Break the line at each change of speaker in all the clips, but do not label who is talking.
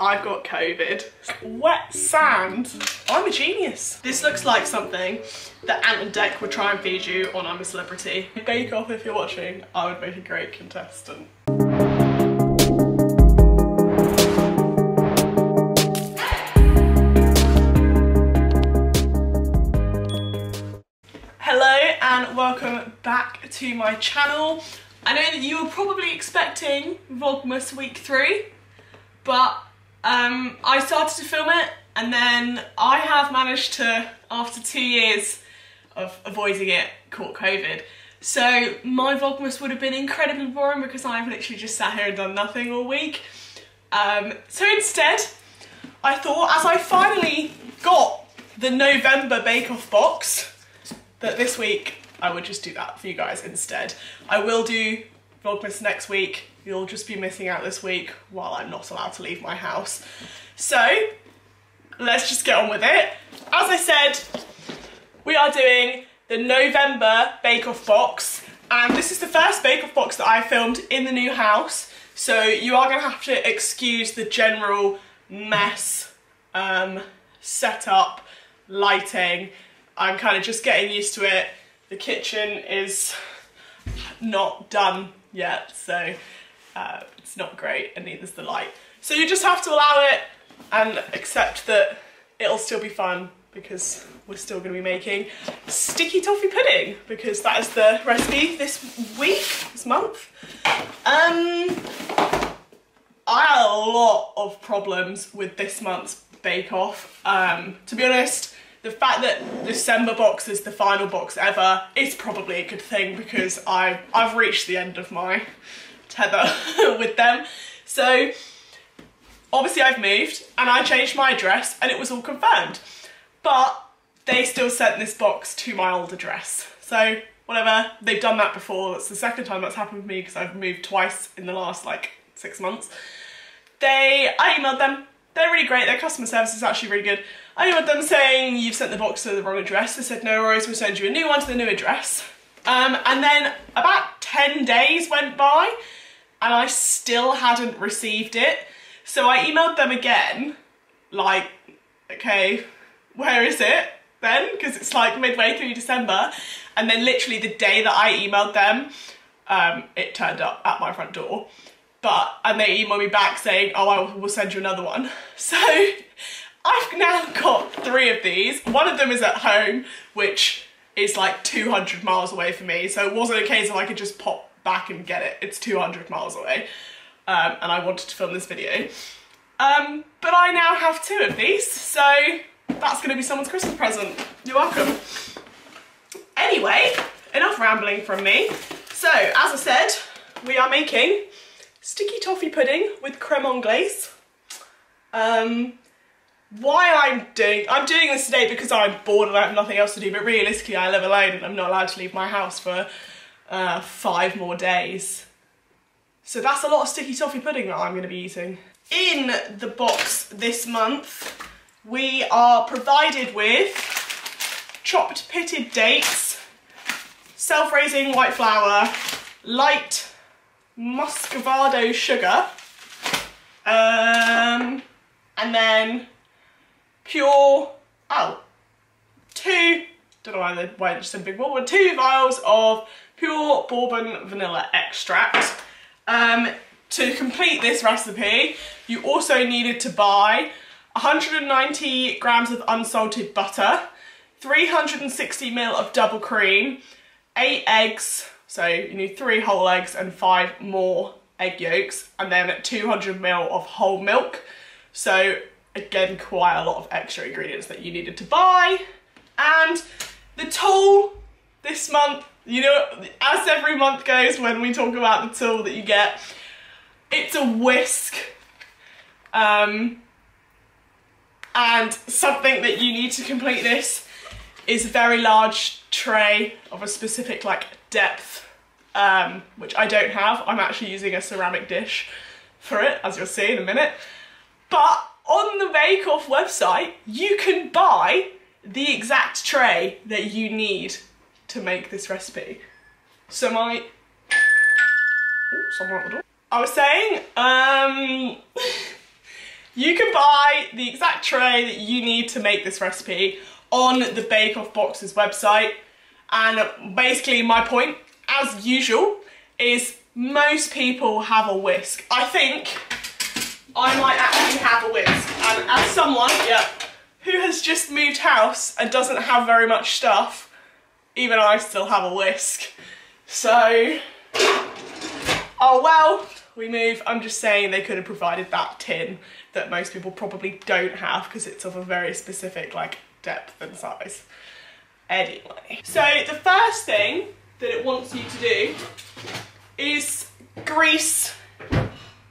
I've got COVID. Wet sand. I'm a genius. This looks like something that Ant and Dec would try and feed you on I'm a Celebrity. Bake Off, if you're watching, I would make a great contestant. Hello and welcome back to my channel. I know that you were probably expecting Vlogmas week three, but um, I started to film it and then I have managed to, after two years of avoiding it, caught COVID. So my Vlogmas would have been incredibly boring because I've literally just sat here and done nothing all week. Um, so instead, I thought as I finally got the November Bake Off box, that this week I would just do that for you guys instead. I will do Vlogmas next week You'll just be missing out this week while I'm not allowed to leave my house. So let's just get on with it. As I said, we are doing the November Bake Off box and this is the first Bake Off box that I filmed in the new house. So you are going to have to excuse the general mess, um, setup, lighting. I'm kind of just getting used to it. The kitchen is not done yet, so uh, it's not great and neither's the light. So you just have to allow it and accept that it'll still be fun because we're still going to be making sticky toffee pudding because that is the recipe this week, this month. Um, I had a lot of problems with this month's Bake Off. Um, to be honest, the fact that December box is the final box ever is probably a good thing because I, I've reached the end of my tether with them. So obviously I've moved and I changed my address and it was all confirmed. But they still sent this box to my old address. So whatever, they've done that before. That's the second time that's happened to me because I've moved twice in the last like six months. They, I emailed them. They're really great. Their customer service is actually really good. I emailed them saying you've sent the box to the wrong address. They said no worries, we'll send you a new one to the new address. Um, and then about 10 days went by and I still hadn't received it. So I emailed them again, like, okay, where is it then? Because it's like midway through December. And then literally the day that I emailed them, um, it turned up at my front door. But, and they emailed me back saying, oh, I will send you another one. So I've now got three of these. One of them is at home, which is like 200 miles away from me. So it wasn't a case of I could just pop back and get it. It's 200 miles away. Um, and I wanted to film this video. Um, but I now have two of these, so that's gonna be someone's Christmas present. You're welcome. Anyway, enough rambling from me. So, as I said, we are making sticky toffee pudding with creme anglaise. Um, why I'm doing, I'm doing this today because I'm bored and I have nothing else to do, but realistically I live alone and I'm not allowed to leave my house for uh, five more days. So that's a lot of sticky toffee pudding that I'm going to be eating. In the box this month, we are provided with chopped pitted dates, self-raising white flour, light muscovado sugar, um, and then pure, oh, two, don't know why, they, why I just said big one, two vials of pure bourbon vanilla extract. Um, to complete this recipe, you also needed to buy 190 grams of unsalted butter, 360 ml of double cream, eight eggs, so you need three whole eggs and five more egg yolks, and then 200 ml of whole milk. So again, quite a lot of extra ingredients that you needed to buy. And the tool this month you know, as every month goes when we talk about the tool that you get, it's a whisk. Um, and something that you need to complete this is a very large tray of a specific like depth, um, which I don't have. I'm actually using a ceramic dish for it, as you'll see in a minute. But on the Bake Off website, you can buy the exact tray that you need to make this recipe. So my... Ooh, someone at the door. I was saying, um, You can buy the exact tray that you need to make this recipe on the Bake Off Boxes website. And basically my point, as usual, is most people have a whisk. I think I might actually have a whisk. And as someone, yeah, who has just moved house and doesn't have very much stuff, even I still have a whisk. So, oh well, we move. I'm just saying they could have provided that tin that most people probably don't have because it's of a very specific like depth and size. Anyway, so the first thing that it wants you to do is grease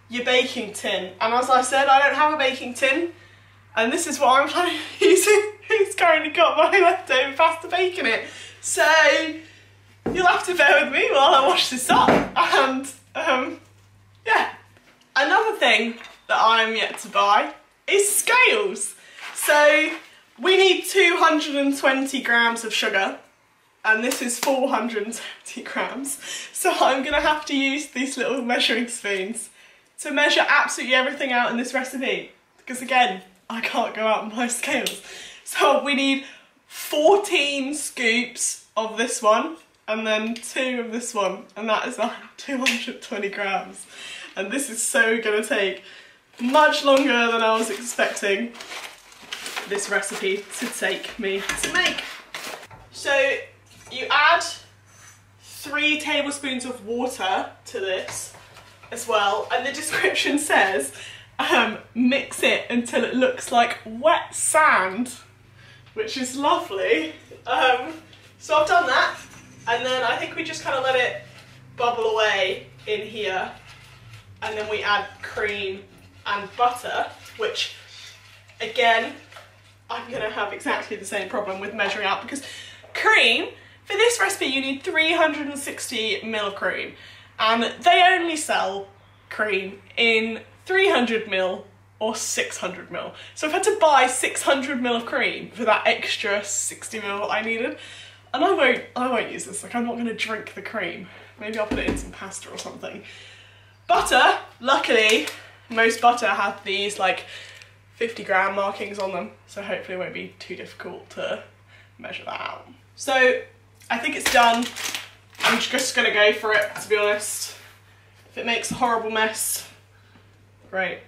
your baking tin. And as I said, I don't have a baking tin. And this is what I'm planning using. It's currently got my leftover pasta bake in it. So you'll have to bear with me while I wash this up. And um, yeah. Another thing that I'm yet to buy is scales. So we need 220 grams of sugar and this is 470 grams. So I'm gonna have to use these little measuring spoons to measure absolutely everything out in this recipe. Because again, I can't go out and buy scales. So we need 14 scoops of this one and then two of this one and that is like 220 grams. And this is so gonna take much longer than I was expecting this recipe to take me to make. So you add three tablespoons of water to this as well and the description says um, mix it until it looks like wet sand which is lovely. Um, so I've done that and then I think we just kind of let it bubble away in here and then we add cream and butter which again I'm gonna have exactly the same problem with measuring out because cream, for this recipe you need 360 ml cream and they only sell cream in 300 ml or 600 ml. So I've had to buy 600 ml of cream for that extra 60 ml I needed. And I won't, I won't use this, like I'm not gonna drink the cream. Maybe I'll put it in some pasta or something. Butter, luckily, most butter have these like 50 gram markings on them, so hopefully it won't be too difficult to measure that out. So I think it's done. I'm just gonna go for it, to be honest. If it makes a horrible mess, great.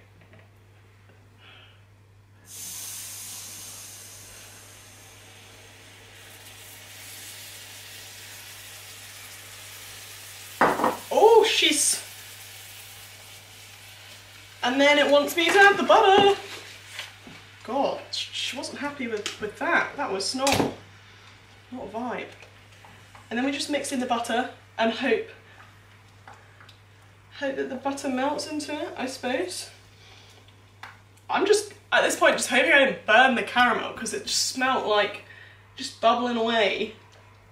She's... And then it wants me to add the butter. God, she wasn't happy with, with that. That was not, not a vibe. And then we just mix in the butter and hope, hope that the butter melts into it, I suppose. I'm just, at this point, just hoping I didn't burn the caramel because it just smelled like just bubbling away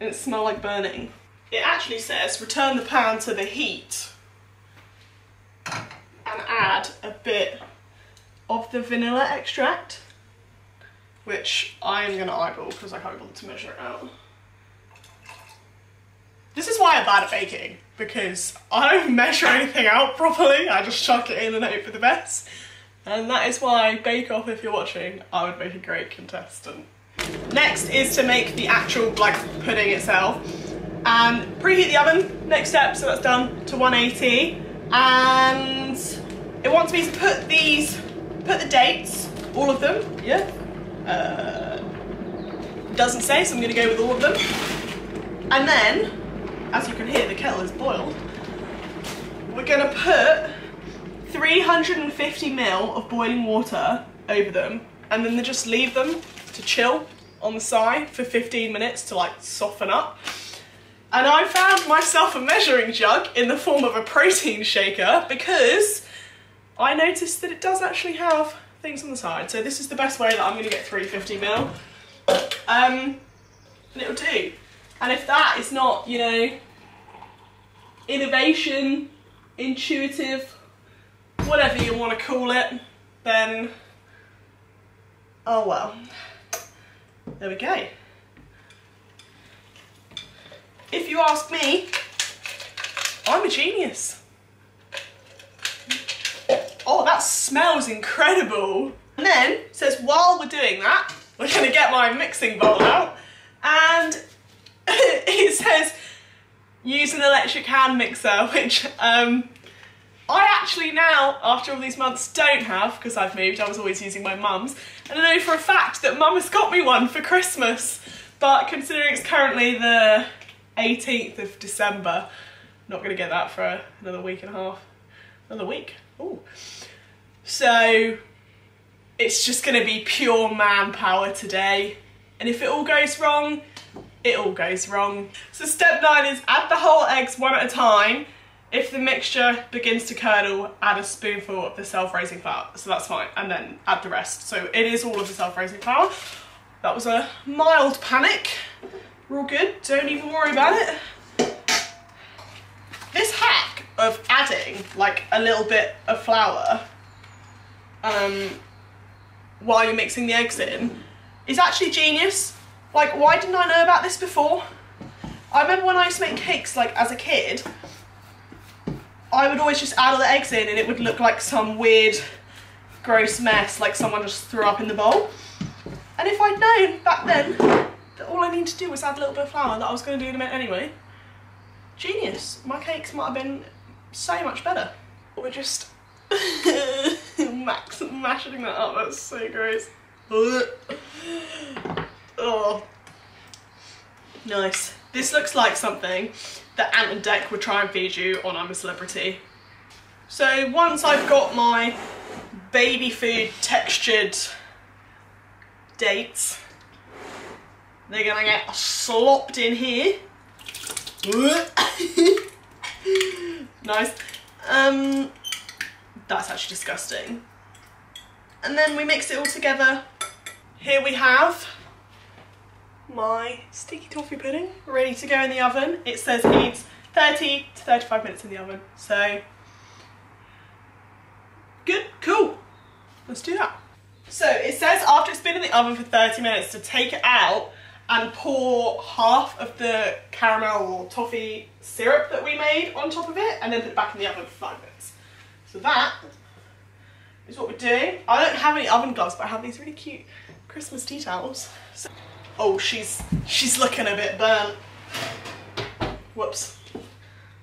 and it smelled like burning. It actually says return the pan to the heat and add a bit of the vanilla extract, which I'm gonna eyeball because I can't bother to measure it out. This is why I'm bad at baking, because I don't measure anything out properly, I just chuck it in and hope for the best. And that is why Bake Off, if you're watching, I would make a great contestant. Next is to make the actual like pudding itself. And preheat the oven, next step, so that's done, to 180. And it wants me to put these put the dates, all of them, yeah. Uh, doesn't say, so I'm gonna go with all of them. And then, as you can hear, the kettle is boiled. We're gonna put 350 ml of boiling water over them, and then they just leave them to chill on the side for 15 minutes to like soften up. And I found myself a measuring jug in the form of a protein shaker because I noticed that it does actually have things on the side. So this is the best way that I'm going to get 350 mil. Um, and it'll do. And if that is not, you know, innovation, intuitive, whatever you want to call it, then, oh well. There we go. If you ask me, I'm a genius. oh, that smells incredible. And then says while we're doing that, we're gonna get my mixing bowl out and it says use an electric hand mixer, which um, I actually now, after all these months, don't have because I've moved. I was always using my mum's. And I know for a fact that mum has got me one for Christmas. But considering it's currently the 18th of December, not going to get that for another week and a half. Another week. Ooh. So it's just going to be pure manpower today. And if it all goes wrong, it all goes wrong. So step nine is add the whole eggs one at a time if the mixture begins to curdle, add a spoonful of the self-raising flour. So that's fine. And then add the rest. So it is all of the self-raising flour. That was a mild panic. We're all good. Don't even worry about it. This hack of adding like a little bit of flour um, while you're mixing the eggs in is actually genius. Like, why didn't I know about this before? I remember when I used to make cakes, like, as a kid, I would always just add all the eggs in and it would look like some weird gross mess like someone just threw up in the bowl. And if I'd known back then all I need to do was add a little bit of flour that I was going to do in a minute anyway, genius. My cakes might have been so much better. We're just max mashing that up, that's so gross. oh. Nice. This looks like something that Ant and Dec would try and feed you on I'm a Celebrity. So once I've got my baby food textured dates, they're gonna get slopped in here. nice. Um, that's actually disgusting. And then we mix it all together. Here we have my sticky toffee pudding ready to go in the oven. It says it needs 30 to 35 minutes in the oven. So good, cool. Let's do that. So it says after it's been in the oven for 30 minutes to take it out and pour half of the caramel or toffee syrup that we made on top of it and then put it back in the oven for five minutes. So that is what we're doing. I don't have any oven gloves, but I have these really cute Christmas tea towels. So Oh, she's she's looking a bit burnt. Whoops.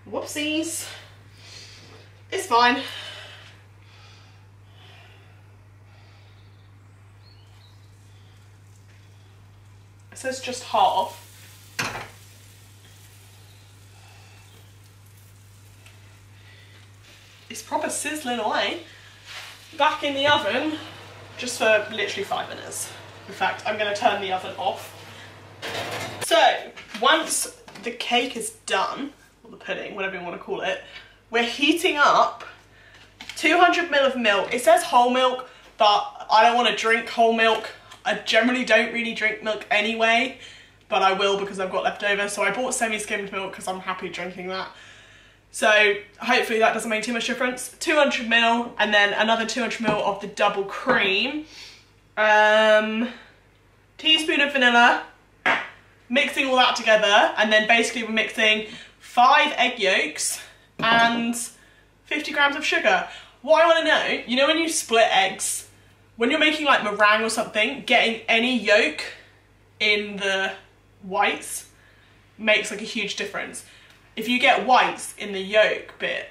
Whoopsies. It's fine. Says just half. It's proper sizzling away. Back in the oven, just for literally five minutes. In fact, I'm going to turn the oven off. So, once the cake is done, or the pudding, whatever you want to call it, we're heating up 200 ml of milk. It says whole milk, but I don't want to drink whole milk. I generally don't really drink milk anyway, but I will because I've got leftover. So I bought semi-skimmed milk because I'm happy drinking that. So hopefully that doesn't make too much difference. 200 ml and then another 200 ml of the double cream um, teaspoon of vanilla, mixing all that together, and then basically we're mixing five egg yolks and 50 grams of sugar. What I want to know, you know when you split eggs, when you're making like meringue or something, getting any yolk in the whites makes like a huge difference. If you get whites in the yolk bit,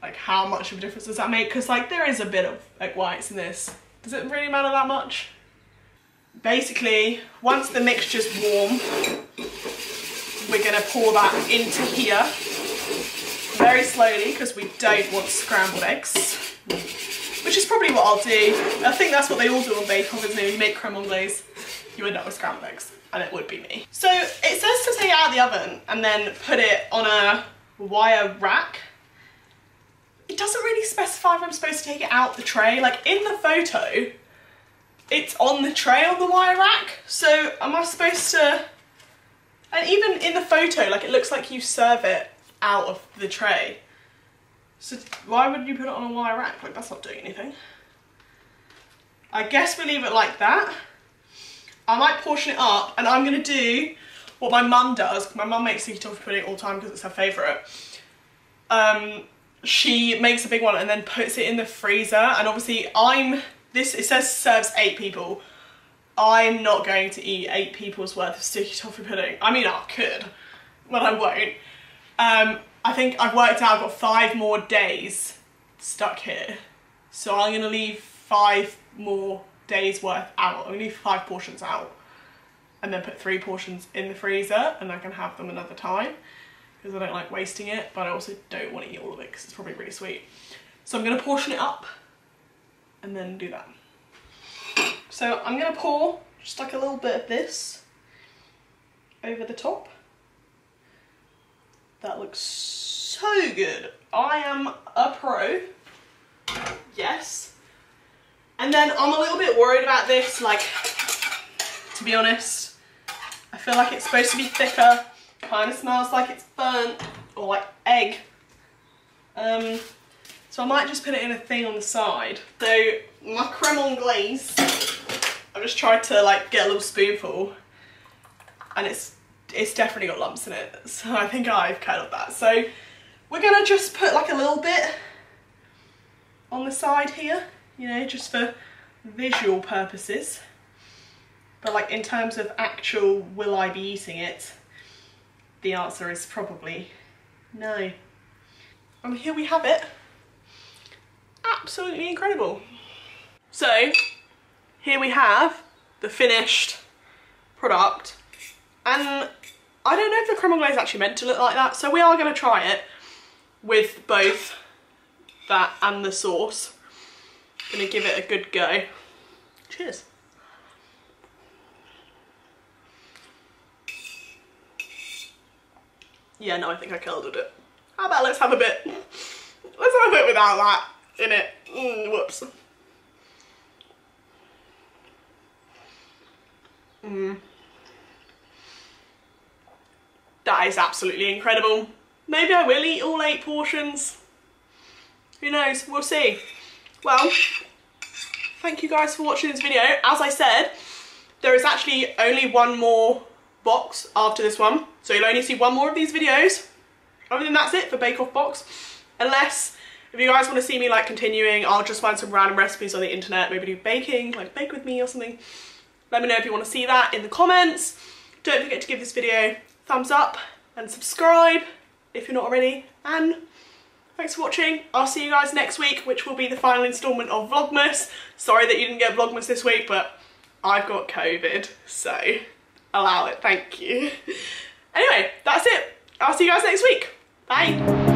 like how much of a difference does that make? Because like there is a bit of like whites in this. Does it really matter that much? Basically, once the mixture's warm, we're gonna pour that into here very slowly because we don't want scrambled eggs, which is probably what I'll do. I think that's what they all do on Bake Off, it? You make creme anglaise, you end up with scrambled eggs, and it would be me. So it says to take it out of the oven and then put it on a wire rack it doesn't really specify if I'm supposed to take it out the tray. Like in the photo, it's on the tray on the wire rack. So am I supposed to, and even in the photo, like it looks like you serve it out of the tray. So why would you put it on a wire rack? Like that's not doing anything. I guess we leave it like that. I might portion it up and I'm gonna do what my mum does. My mum makes sticky toffee pudding all the time because it's her favourite. Um, she makes a big one and then puts it in the freezer and obviously I'm this it says serves eight people I'm not going to eat eight people's worth of sticky toffee pudding I mean I could but I won't um, I think I've worked out I've got five more days stuck here so I'm gonna leave five more days worth out I'm gonna leave five portions out and then put three portions in the freezer and I can have them another time because I don't like wasting it, but I also don't want to eat all of it because it's probably really sweet. So I'm going to portion it up and then do that. So I'm going to pour just like a little bit of this over the top. That looks so good. I am a pro. Yes. And then I'm a little bit worried about this, like, to be honest. I feel like it's supposed to be thicker Kind of smells like it's burnt or like egg. Um, so I might just put it in a thing on the side. So my creme anglaise, I've just tried to like get a little spoonful and it's it's definitely got lumps in it. So I think I've curdled that. So we're gonna just put like a little bit on the side here, you know, just for visual purposes. But like in terms of actual will I be eating it, the answer is probably no. And here we have it. Absolutely incredible. So here we have the finished product and I don't know if the creme anglaise is actually meant to look like that so we are going to try it with both that and the sauce. Gonna give it a good go. Cheers. Yeah, no, I think I killed it. How about let's have a bit, let's have a bit without that in it. Mm, whoops. Mm. That is absolutely incredible. Maybe I will eat all eight portions. Who knows, we'll see. Well, thank you guys for watching this video. As I said, there is actually only one more box after this one. So you'll only see one more of these videos. Other than that's it for Bake Off box. Unless, if you guys want to see me like continuing, I'll just find some random recipes on the internet, maybe do baking, like bake with me or something. Let me know if you want to see that in the comments. Don't forget to give this video thumbs up and subscribe if you're not already. And thanks for watching. I'll see you guys next week, which will be the final instalment of Vlogmas. Sorry that you didn't get Vlogmas this week, but I've got COVID, so allow it, thank you. anyway, that's it. I'll see you guys next week. Bye.